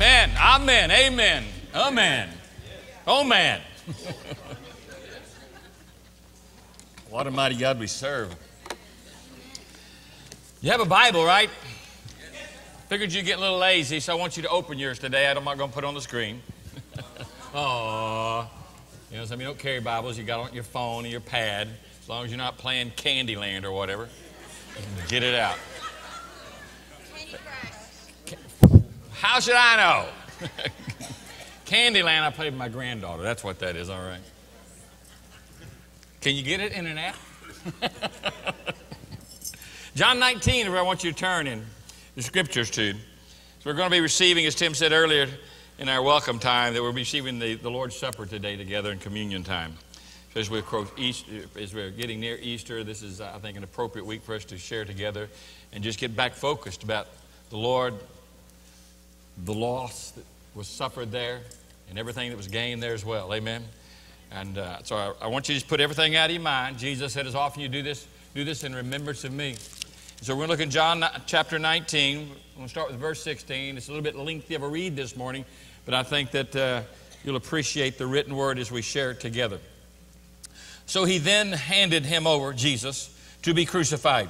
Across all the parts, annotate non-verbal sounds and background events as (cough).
Amen. Amen. Amen. Amen. Oh, man. (laughs) what a mighty God we serve. You have a Bible, right? Figured you'd get a little lazy, so I want you to open yours today. I'm not going to put it on the screen. (laughs) Aww. You know, some of you don't carry Bibles. You got on your phone or your pad. As long as you're not playing Candyland or whatever, get it out. How should I know? (laughs) Candyland, I played with my granddaughter. That's what that is, all right. Can you get it in an app? (laughs) John 19 is where I want you to turn in the scriptures to. So we're going to be receiving, as Tim said earlier in our welcome time, that we're receiving the, the Lord's Supper today together in communion time. So as, we approach Easter, as we're getting near Easter, this is, I think, an appropriate week for us to share together and just get back focused about the Lord, the loss that was suffered there, and everything that was gained there as well. Amen. And uh, so I, I, want you to just put everything out of your mind. Jesus said, as often you do this, do this in remembrance of me. So we're going to look in John chapter 19. We're going to start with verse 16. It's a little bit lengthy of a read this morning, but I think that uh, you'll appreciate the written word as we share it together. So he then handed him over, Jesus, to be crucified.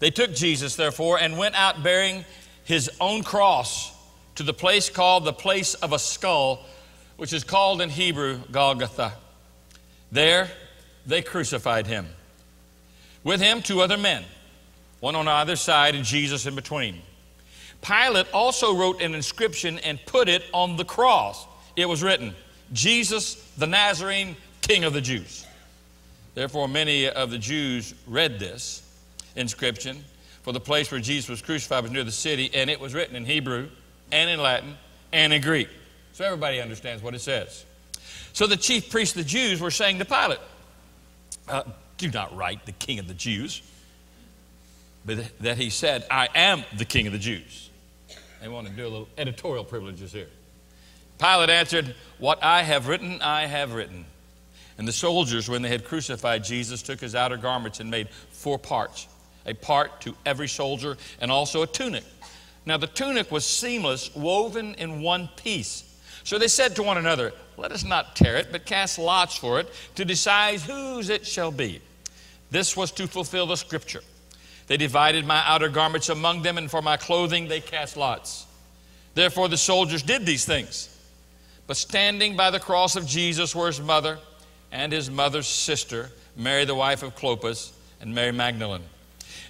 They took Jesus, therefore, and went out bearing his own cross to the place called the place of a skull, which is called in Hebrew Golgotha. There they crucified him. With him, two other men, one on either side and Jesus in between. Pilate also wrote an inscription and put it on the cross. It was written, Jesus the Nazarene, King of the Jews. Therefore, many of the Jews read this inscription, for the place where Jesus was crucified was near the city, and it was written in Hebrew and in Latin and in Greek. So everybody understands what it says. So the chief priests of the Jews were saying to Pilate, uh, Do not write the king of the Jews, but that he said, I am the king of the Jews. They want to do a little editorial privileges here. Pilate answered, What I have written, I have written. And the soldiers, when they had crucified Jesus, took his outer garments and made four parts a part to every soldier, and also a tunic. Now the tunic was seamless, woven in one piece. So they said to one another, Let us not tear it, but cast lots for it to decide whose it shall be. This was to fulfill the scripture. They divided my outer garments among them, and for my clothing they cast lots. Therefore the soldiers did these things. But standing by the cross of Jesus were his mother and his mother's sister, Mary, the wife of Clopas, and Mary Magdalene.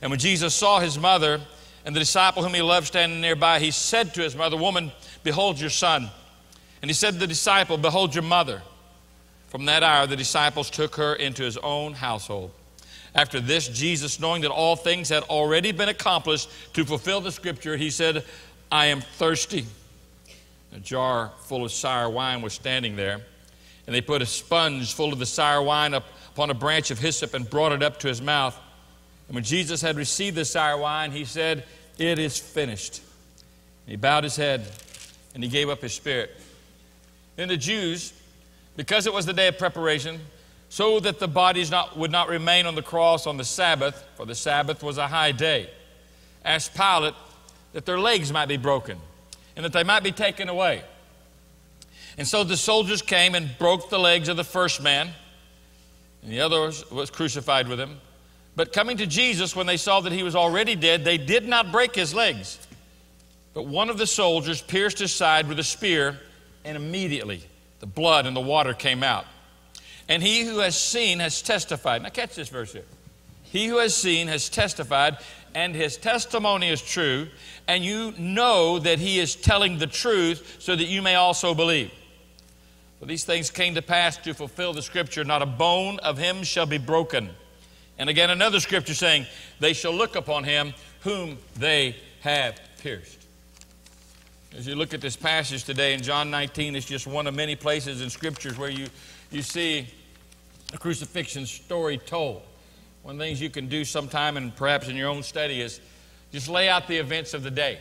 And when Jesus saw his mother and the disciple whom he loved standing nearby, he said to his mother, Woman, behold your son. And he said to the disciple, Behold your mother. From that hour, the disciples took her into his own household. After this, Jesus, knowing that all things had already been accomplished to fulfill the scripture, he said, I am thirsty. A jar full of sour wine was standing there. And they put a sponge full of the sour wine up upon a branch of hyssop and brought it up to his mouth. And when Jesus had received the sour wine, he said, It is finished. And he bowed his head and he gave up his spirit. Then the Jews, because it was the day of preparation, so that the bodies not, would not remain on the cross on the Sabbath, for the Sabbath was a high day, asked Pilate that their legs might be broken and that they might be taken away. And so the soldiers came and broke the legs of the first man, and the other was, was crucified with him. But coming to Jesus, when they saw that he was already dead, they did not break his legs. But one of the soldiers pierced his side with a spear, and immediately the blood and the water came out. And he who has seen has testified. Now, catch this verse here. He who has seen has testified, and his testimony is true, and you know that he is telling the truth, so that you may also believe. For these things came to pass to fulfill the scripture not a bone of him shall be broken. And again, another scripture saying, They shall look upon him whom they have pierced. As you look at this passage today in John 19, it's just one of many places in scriptures where you, you see a crucifixion story told. One of the things you can do sometime, and perhaps in your own study, is just lay out the events of the day.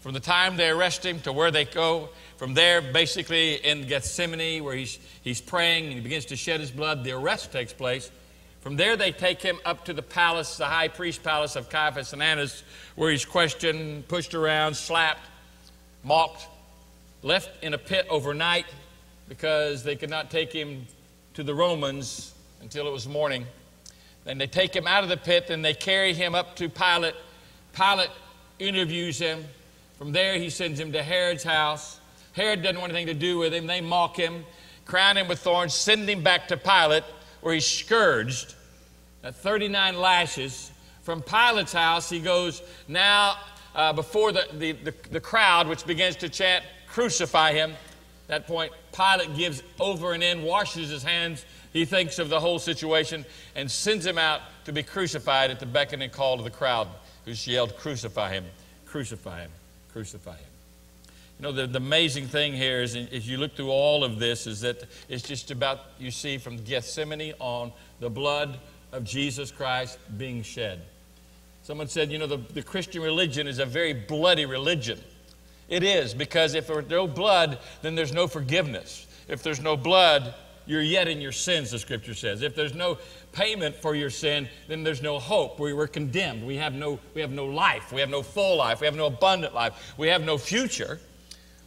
From the time they arrest him to where they go, from there, basically in Gethsemane, where he's, he's praying and he begins to shed his blood, the arrest takes place. From there, they take him up to the palace, the high priest palace of Caiaphas and Annas, where he's questioned, pushed around, slapped, mocked, left in a pit overnight because they could not take him to the Romans until it was morning. Then they take him out of the pit, and they carry him up to Pilate. Pilate interviews him. From there, he sends him to Herod's house. Herod doesn't want anything to do with him. They mock him, crown him with thorns, send him back to Pilate, where he's scourged at 39 lashes. From Pilate's house, he goes now uh, before the, the, the, the crowd, which begins to chant, Crucify him. At that point, Pilate gives over and in, washes his hands. He thinks of the whole situation and sends him out to be crucified at the beckon and call of the crowd, who yelled, Crucify him, crucify him, crucify him. You know, the, the amazing thing here is, as you look through all of this, is that it's just about, you see, from Gethsemane on, the blood of Jesus Christ being shed. Someone said, you know, the, the Christian religion is a very bloody religion. It is, because if there's no blood, then there's no forgiveness. If there's no blood, you're yet in your sins, the scripture says. If there's no payment for your sin, then there's no hope. We were condemned. We have no, we have no life. We have no full life. We have no abundant life. We have no future.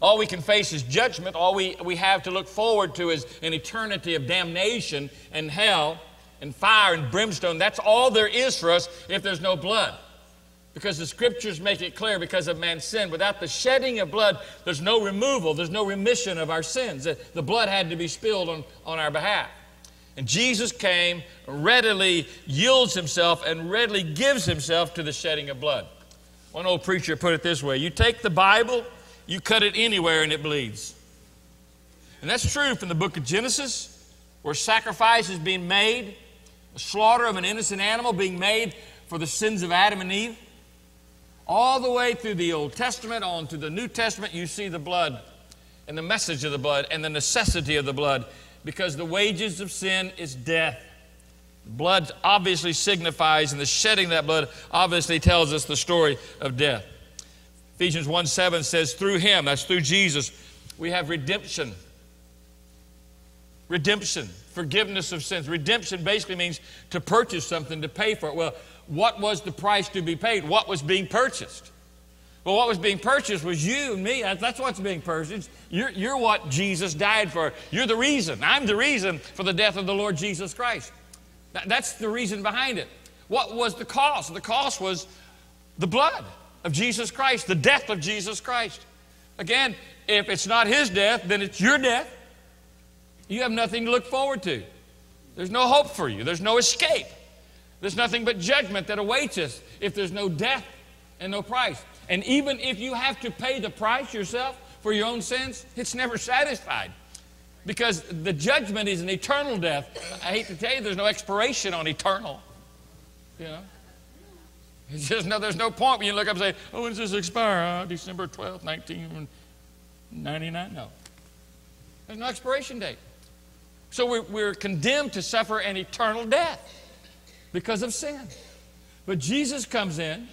All we can face is judgment. All we, we have to look forward to is an eternity of damnation and hell and fire and brimstone. That's all there is for us if there's no blood. Because the scriptures make it clear because of man's sin. Without the shedding of blood, there's no removal, there's no remission of our sins. The blood had to be spilled on, on our behalf. And Jesus came, readily yields himself, and readily gives himself to the shedding of blood. One old preacher put it this way You take the Bible, you cut it anywhere, and it bleeds. And that's true from the book of Genesis, where sacrifice is being made the slaughter of an innocent animal being made for the sins of Adam and Eve. All the way through the Old Testament on to the New Testament, you see the blood and the message of the blood and the necessity of the blood because the wages of sin is death. Blood obviously signifies, and the shedding of that blood obviously tells us the story of death. Ephesians 1 7 says, Through him, that's through Jesus, we have redemption. Redemption forgiveness of sins. Redemption basically means to purchase something, to pay for it. Well, what was the price to be paid? What was being purchased? Well, what was being purchased was you and me. That's what's being purchased. You're, you're what Jesus died for. You're the reason. I'm the reason for the death of the Lord Jesus Christ. That's the reason behind it. What was the cost? The cost was the blood of Jesus Christ, the death of Jesus Christ. Again, if it's not his death, then it's your death. You have nothing to look forward to. There's no hope for you, there's no escape. There's nothing but judgment that awaits us if there's no death and no price. And even if you have to pay the price yourself for your own sins, it's never satisfied. Because the judgment is an eternal death. I hate to tell you, there's no expiration on eternal. You know? It's just no, there's no point when you look up and say, oh, when does this expire? Uh, December 12th, 1999? No. There's no expiration date. So we're, we're condemned to suffer an eternal death because of sin. But Jesus comes in,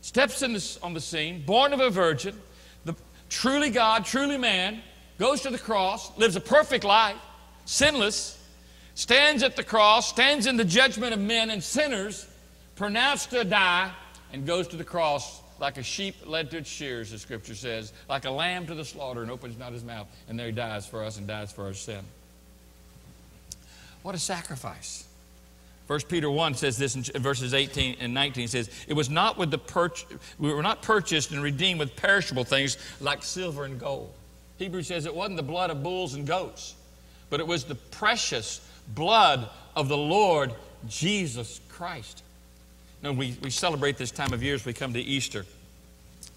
steps in this, on the scene, born of a virgin, the, truly God, truly man, goes to the cross, lives a perfect life, sinless, stands at the cross, stands in the judgment of men and sinners, pronounced to die, and goes to the cross like a sheep led to its shears, the scripture says, like a lamb to the slaughter and opens not his mouth, and there he dies for us and dies for our sin. What a sacrifice. 1 Peter 1 says this in verses 18 and 19 says, It was not with the purch- we were not purchased and redeemed with perishable things like silver and gold. Hebrews says it wasn't the blood of bulls and goats, but it was the precious blood of the Lord Jesus Christ. Now, we, we celebrate this time of year as we come to Easter.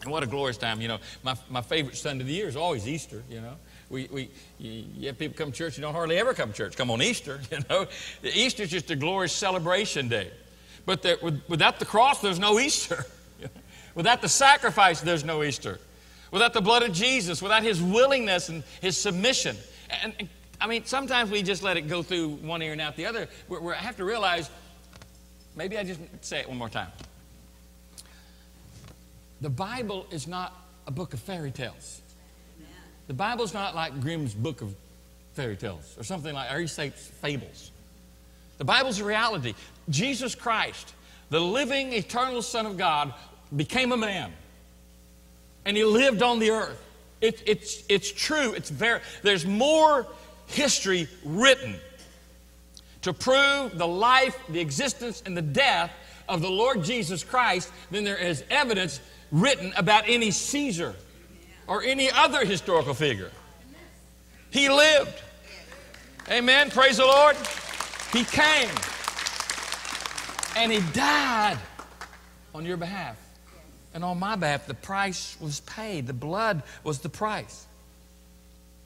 And what a glorious time. You know, my, my favorite Sunday of the year is always Easter, you know. We, we, you have people come to church, you don't hardly ever come to church. Come on Easter, (laughs) you know. Easter is just a glorious celebration day. But there, with, without the cross, there's no Easter. (laughs) without the sacrifice, there's no Easter. Without the blood of Jesus, without his willingness and his submission. And, and I mean, sometimes we just let it go through one ear and out the other. We we have to realize, maybe I just say it one more time. The Bible is not a book of fairy tales. The Bible's not like Grimm's book of fairy tales or something like, or fables. The Bible's a reality. Jesus Christ, the living, eternal Son of God, became a man. And he lived on the earth It, it's, it's true. It's very, there's more history written to prove the life, the existence, and the death of the Lord Jesus Christ than there is evidence written about any Caesar or any other historical figure. He lived. Amen. Praise the Lord. He came and he died on your behalf. And on my behalf, the price was paid. The blood was the price.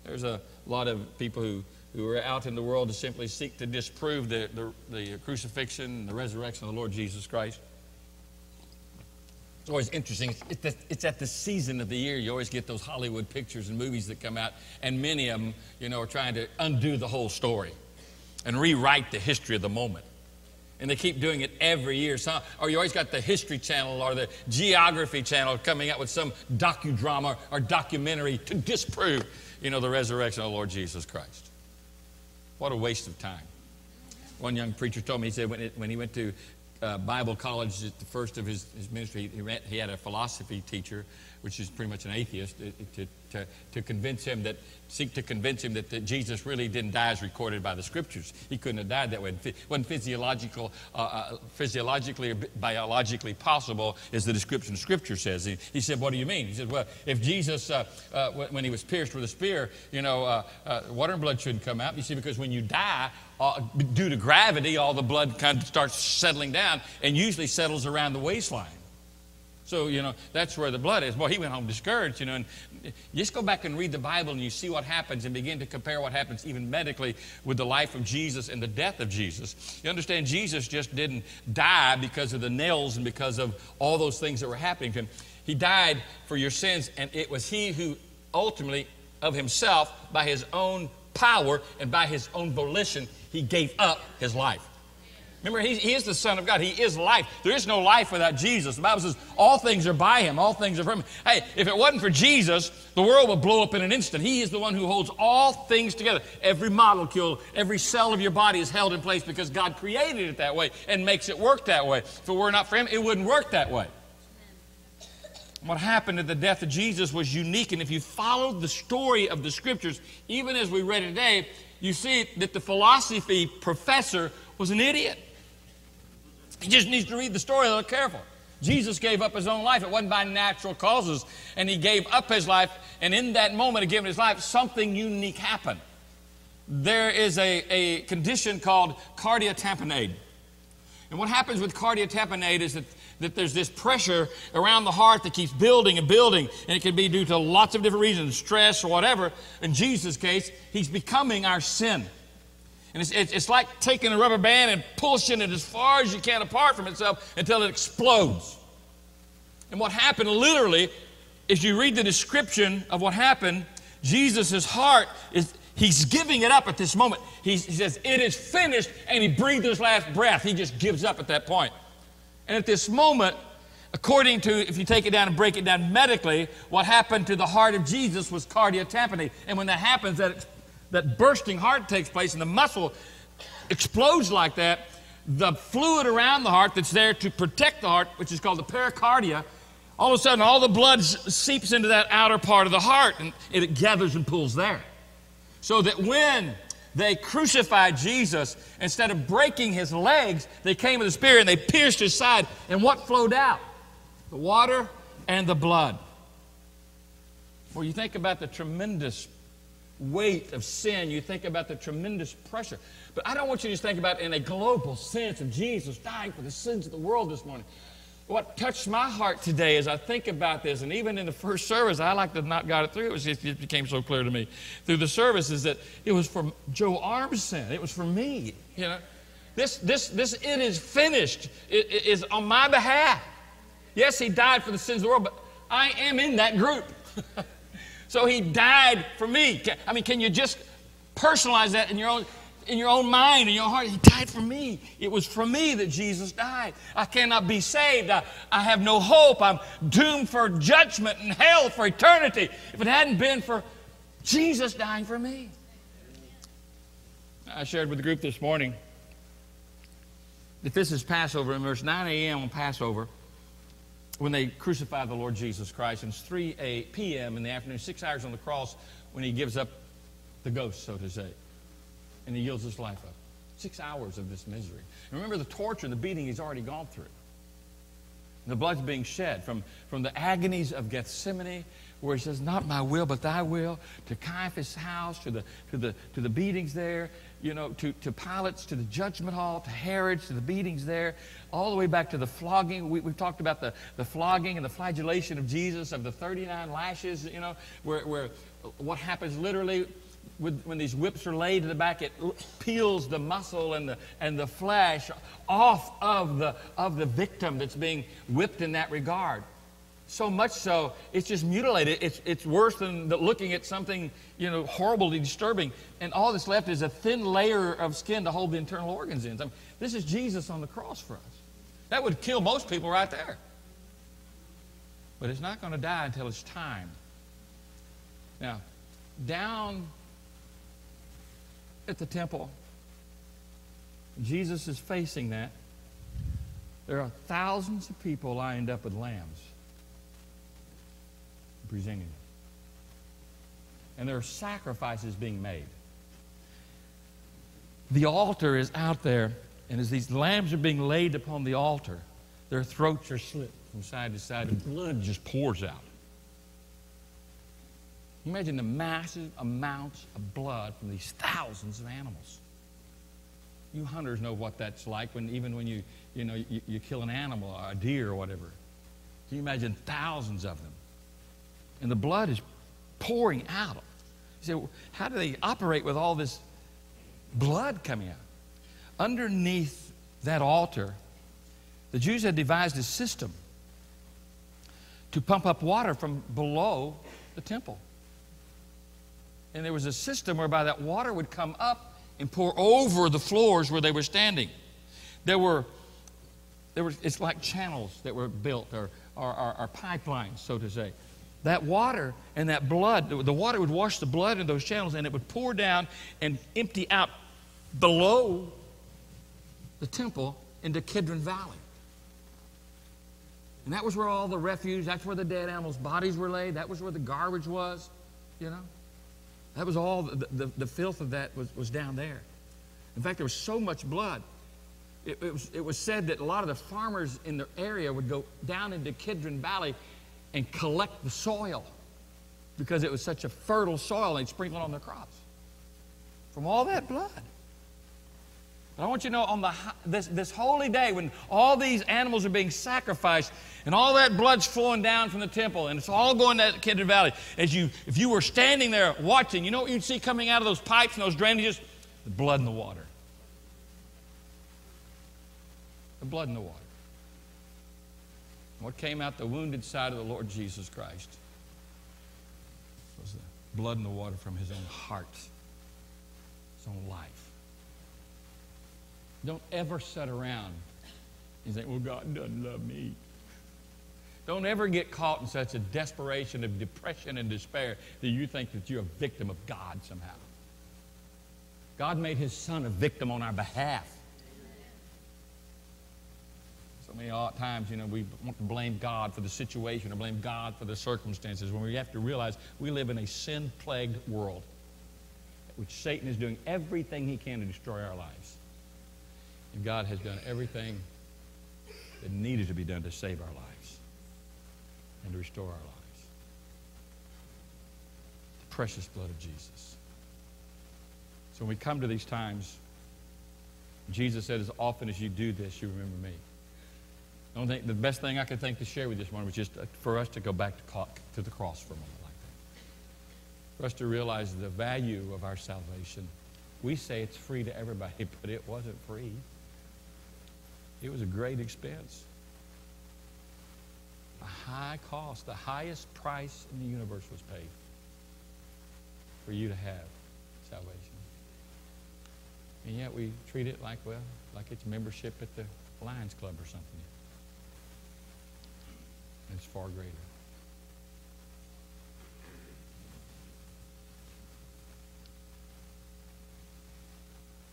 There's a lot of people who, who are out in the world to simply seek to disprove the, the, the crucifixion and the resurrection of the Lord Jesus Christ. It's always interesting. It's, at the season of the year you always get those Hollywood pictures and movies that come out, and many of them, you know, are trying to undo the whole story and rewrite the history of the moment. And they keep doing it every year. So, or you always got the History Channel or the Geography Channel coming out with some docudrama or documentary to disprove, you know, the resurrection of the Lord Jesus Christ. What a waste of time. One young preacher told me, he said when, it, when he went to uh, Bible college at the first of his, his ministry, he, he had a philosophy teacher, which is pretty much an atheist, uh, to, to, to convince him that, seek to convince him that, that, Jesus really didn't die as recorded by the scriptures. He couldn't have died that way. It wasn't physiological, uh, uh, physiologically or biologically possible, as the description of scripture says. He, he said, What do you mean? He said, Well, if Jesus, uh, uh, when he was pierced with a spear, you know, water and blood shouldn't come out. You see, because when you die, uh, due to gravity, all the blood kind of starts settling down and usually settles around the waistline. So, you know, that's where the blood is. Boy, he went home discouraged, you know. And just go back and read the Bible and you see what happens and begin to compare what happens even medically with the life of Jesus and the death of Jesus. You understand, Jesus just didn't die because of the nails and because of all those things that were happening to him. He died for your sins, and it was he who ultimately, of himself, by his own power and by his own volition, he gave up his life. Remember, he, he, is the Son of God. He is life. There is no life without Jesus. The Bible says all things are by him, all things are from him. Hey, if it wasn't for Jesus, the world would blow up in an instant. He is the one who holds all things together. Every molecule, every cell of your body is held in place because God created it that way and makes it work that way. If it were not for him, it wouldn't work that way. What happened at the death of Jesus was unique, and if you followed the story of the scriptures, even as we read it today, you see that the philosophy professor was an idiot. He just needs to read the story a little careful. Jesus gave up his own life. It wasn't by natural causes. And he gave up his life. And in that moment of giving his life, something unique happened. There is a, a condition called cardiac tamponade. And what happens with cardiac tamponade is that, that there's this pressure around the heart that keeps building and building. And it can be due to lots of different reasons, stress or whatever. In Jesus' case, he's becoming our sin. And it's, it's, it's, like taking a rubber band and pushing it as far as you can apart from itself until it explodes. And what happened literally, if you read the description of what happened, Jesus' heart is, he's giving it up at this moment. he says, It is finished, and he breathed his last breath. He just gives up at that point. And at this moment, according to, if you take it down and break it down medically, what happened to the heart of Jesus was cardia. And when that happens, that that bursting heart takes place and the muscle explodes like that, the fluid around the heart that's there to protect the heart, which is called the pericardia, all of a sudden all the blood seeps into that outer part of the heart and it gathers and pulls there. So that when they crucified Jesus, instead of breaking his legs, they came with a spear and they pierced his side. And what flowed out? The water and the blood. Well, you think about the tremendous weight of sin, you think about the tremendous pressure. But I don't want you to just think about in a global sense of Jesus dying for the sins of the world this morning. What touched my heart today as I think about this, and even in the first service, I like to not got it through. It, was just, it became so clear to me through the service is that it was for Joe Arms' sin. It was for me. You know, this, this, this, it is finished. It, it is on my behalf. Yes, he died for the sins of the world, but I am in that group. (laughs) So he died for me. I mean, can you just personalize that in your own in your own mind, in your heart. He died for me. It was for me that Jesus died. I cannot be saved. I, I have no hope. I'm doomed for judgment and hell for eternity. If it hadn't been for Jesus dying for me. I shared with the group this morning that this is Passover, and there's 9 a.m. on Passover. when they crucified the Lord Jesus Christ. And it's 3 a, p.m. in the afternoon, six hours on the cross when he gives up the ghost, so to say. And he yields his life up. Six hours of this misery. And remember the torture and the beating he's already gone through. The blood's being shed from, from the agonies of Gethsemane, where he says, Not my will, but thy will, to Caiaphas' house, to the, to the, to the beatings there, you know, to, to Pilate's, to the judgment hall, to Herod's, to the beatings there, all the way back to the flogging. We, we've talked about the, the flogging and the flagellation of Jesus, of the 39 lashes, you know, where, where what happens literally with, when these whips are laid to the back, it peels the muscle and the, and the flesh off of the, of the victim that's being whipped in that regard. So much so, it's just mutilated. It's, it's worse than looking at something, you know, horribly disturbing. And all that's left is a thin layer of skin to hold the internal organs in. I mean, this is Jesus on the cross for us. That would kill most people right there. But it's not going to die until it's time. Now, down at the temple, Jesus is facing that. There are thousands of people lined up with lambs presenting them. And there are sacrifices being made. The altar is out there, and as these lambs are being laid upon the altar, their throats are slit from side to side, and blood just pours out. Imagine the massive amounts of blood from these thousands of animals. You hunters know what that's like when even when you, you know, you, you kill an animal, a deer or whatever. Can you imagine thousands of them? And the blood is pouring out. You say, how do they operate with all this blood coming out? Underneath that altar, the Jews had devised a system to pump up water from below the temple. And there was a system whereby that water would come up and pour over the floors where they were standing. There were, there were it's like channels that were built or, or, or, or pipelines, so to say. That water and that blood, the water would wash the blood in those channels and it would pour down and empty out below the temple into Kidron Valley. And that was where all the refuse, that's where the dead animals' bodies were laid, that was where the garbage was, you know. That was all, the, the, the filth of that was, was down there. In fact, there was so much blood. It, it, was, it was said that a lot of the farmers in the area would go down into Kidron Valley and collect the soil because it was such a fertile soil and they'd sprinkle it on their crops from all that blood. But I want you to know on the, this, this holy day when all these animals are being sacrificed and all that blood's flowing down from the temple and it's all going to Kidron Valley, as you, if you were standing there watching, you know what you'd see coming out of those pipes and those drainages? The blood in the water. The blood in the water. What came out the wounded side of the Lord Jesus Christ was the blood and the water from his own heart, his own life. Don't ever sit around and think, well, God doesn't love me. Don't ever get caught in such a desperation of depression and despair that you think that you're a victim of God somehow. God made his son a victim on our behalf. So many times, you know, we want to blame God for the situation or blame God for the circumstances when we have to realize we live in a sin plagued world, which Satan is doing everything he can to destroy our lives. And God has done everything that needed to be done to save our lives and to restore our lives. The precious blood of Jesus. So when we come to these times, Jesus said, as often as you do this, you remember me. The, the best thing I could think to share with this morning was just uh, for us to go back to, to the cross for a moment like that. For us to realize the value of our salvation. We say it's free to everybody, (laughs) but it wasn't free. It was a great expense. A high cost, the highest price in the universe was paid for you to have salvation. And yet we treat it like, well, like it's membership at the Lions Club or something. It's far greater.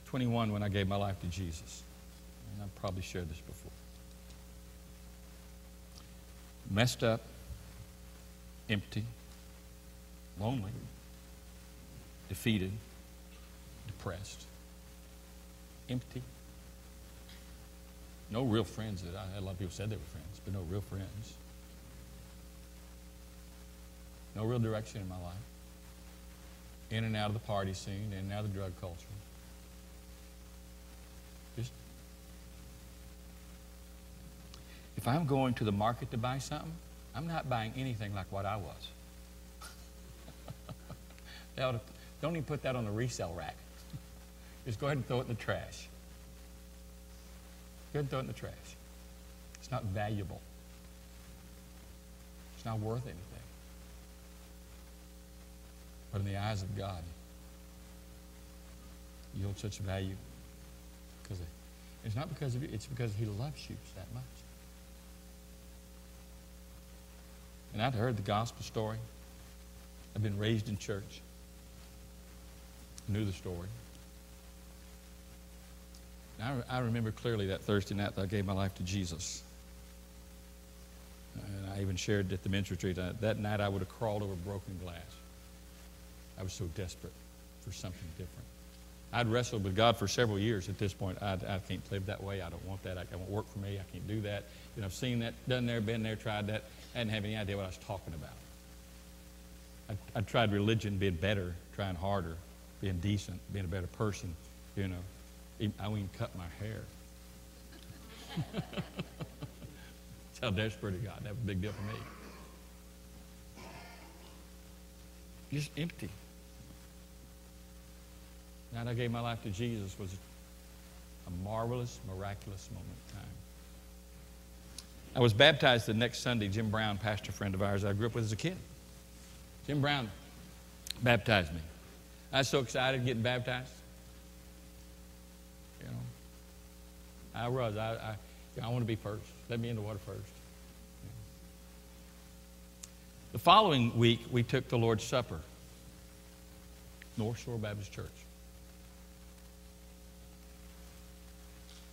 Twenty-one when I gave my life to Jesus. And I've probably shared this before. messed up, empty, lonely, defeated, depressed, empty. No real friends that I had. A lot of people said they were friends, but no real friends. No real direction in my life. In and out of the party scene, in and out of the drug culture. If I'm going to the market to buy something, I'm not buying anything like what I was. (laughs) don't even put that on the resale rack. Just go ahead and throw it in the trash. Go ahead and throw it in the trash. It's not valuable. It's not worth anything. But in the eyes of God, you hold such value because it's not because of you, it's because He loves you that much. And I'd heard the gospel story. I'd been raised in church. Knew the story. I, I remember clearly that Thursday night that I gave my life to Jesus. And I even shared at the men's retreat. Uh, that night I would have crawled over broken glass. I was so desperate for something different. I'd wrestled with God for several years at this point. I, I can't live that way. I don't want that. I, it won't work for me. I can't do that. You know, I've seen that, done there, been there, tried that. I didn't have any idea what I was talking about. I, I tried religion, being better, trying harder, being decent, being a better person, you know. I wouldn't cut my hair. (laughs) That's how desperate I got. That was a big deal for me. Just empty. Now I gave my life to Jesus was a marvelous, miraculous moment of time. I was baptized the next Sunday. Jim Brown, pastor friend of ours I grew up with as a kid. Jim Brown baptized me. I was so excited getting baptized. You know, I was. I, I, I want to be first. Let me in the water first. The following week, we took the Lord's Supper, North Shore Baptist Church.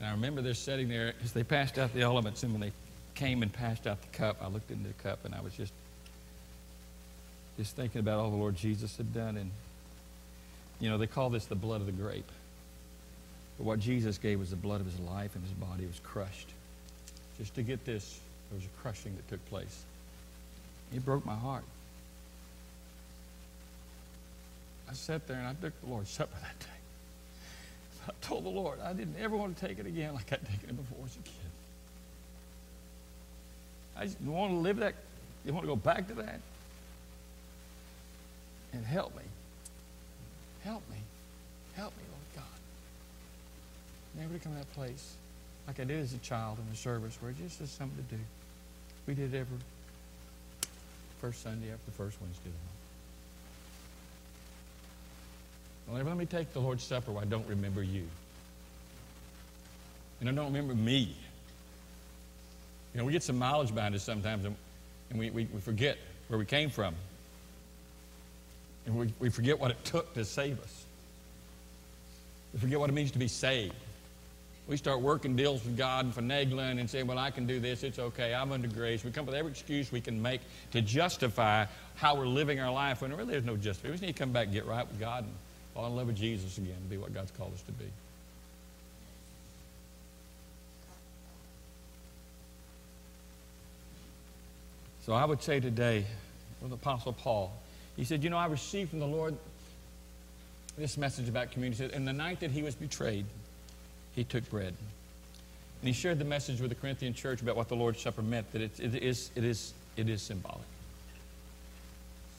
And I remember they're sitting there as they passed out the elements, and when they came and passed out the cup, I looked into the cup and I was just just thinking about all the Lord Jesus had done. And, you know, they call this the blood of the grape. But what Jesus gave was the blood of his life, and his body was crushed. Just to get this, there was a crushing that took place. It broke my heart. I sat there and I took the Lord's Supper (laughs) that day. I told the Lord I didn't ever want to take it again like I'd taken it before as a kid. I just want to live that. You want to go back to that? And help me. Help me. Help me, Lord God. Never to come to that place like I did as a child in the service where it just was something to do. We did it every first Sunday after the first Wednesday let me take the Lord's Supper where I don't remember you. And I don't remember me. You know, we get some mileage behind us sometimes and, and we, we, we forget where we came from. And we, we forget what it took to save us. We forget what it means to be saved. We start working deals with God and finagling and saying, Well, I can do this, it's okay, I'm under grace. We come up with every excuse we can make to justify how we're living our life when really there's no justification. We just need to come back and get right with God and fall in love with Jesus again and be what God's called us to be. So I would say today, with Apostle Paul, he said, You know, I received from the Lord this message about communion. And the night that he was betrayed, he took bread. And he shared the message with the Corinthian church about what the Lord's Supper meant, that it, it, is, it, is, it is symbolic.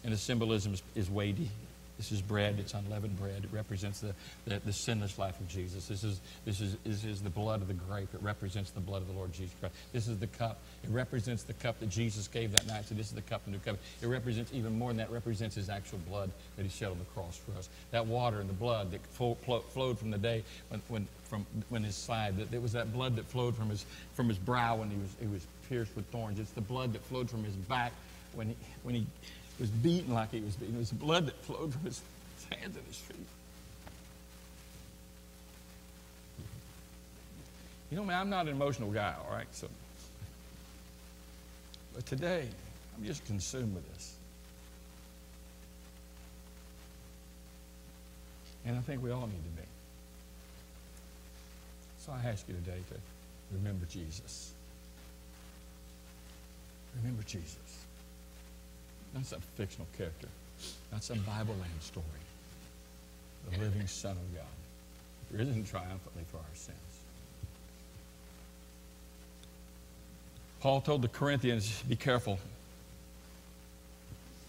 And the symbolism is, is weighty. This is bread. It's unleavened bread. It represents the, the, the, sinless life of Jesus. This is, this, is, this is the blood of the grape. It represents the blood of the Lord Jesus Christ. This is the cup. It represents the cup that Jesus gave that night. So this is the cup, the new covenant. It represents even more than that. Represents his actual blood that he shed on the cross for us. That water and the blood that flowed from the day when, when, from, when his side, that it was that blood that flowed from his, from his brow when he was, he was pierced with thorns. It's the blood that flowed from his back when he, when he was beaten like he was beaten. It was blood that flowed from his hands and his feet. You know, man, I'm not an emotional guy, all right? So But today, I'm just consumed with this. And I think we all need to be. So I ask you today to remember Jesus. Remember Jesus. Not a fictional character, That's a Bible land story. The living Son of God, risen triumphantly for our sins. Paul told the Corinthians, be careful.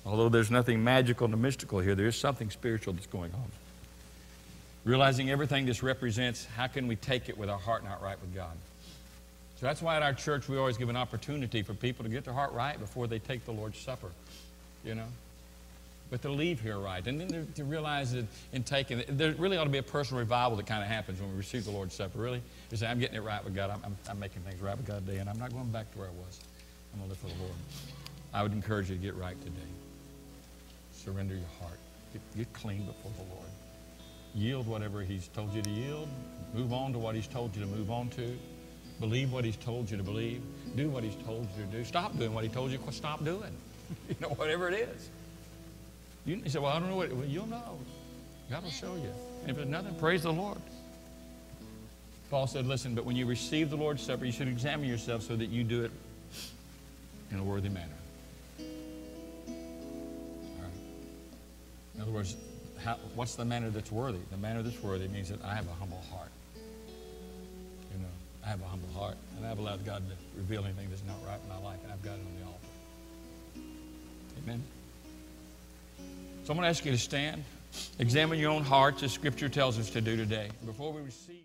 Although there's nothing magical and mystical here, there is something spiritual that's going on. Realizing everything this represents, how can we take it with our heart not right with God? So that's why at our church we always give an opportunity for people to get their heart right before they take the Lord's Supper, you know? But to leave here right. And then to, realize that in taking there really ought to be a personal revival that kind of happens when we receive the Lord's Supper. Really? You say, I'm getting it right with God. I'm, I'm, I'm making things right with God today, and I'm not going back to where I was. I'm going to live for the Lord. I would encourage you to get right today. Surrender your heart. Get, get clean before the Lord yield whatever He's told you to yield, move on to what He's told you to move on to, believe what He's told you to believe, do what He's told you to do, stop doing what He told you to stop doing. (laughs) you know, whatever it is. You, you say, Well, I don't know what, well, you'll know. God will show you. And if it's nothing, praise the Lord. Paul said, Listen, but when you receive the Lord's Supper, you should examine yourself so that you do it in a worthy manner. In other words, how, what's the manner that's worthy? The manner that's worthy means that I have a humble heart. You know, I have a humble heart, and I've allowed God to reveal anything that's not right in my life, and I've got it on the altar. Amen. So I'm going to ask you to stand, examine your own hearts, as Scripture tells us to do today. Before we receive.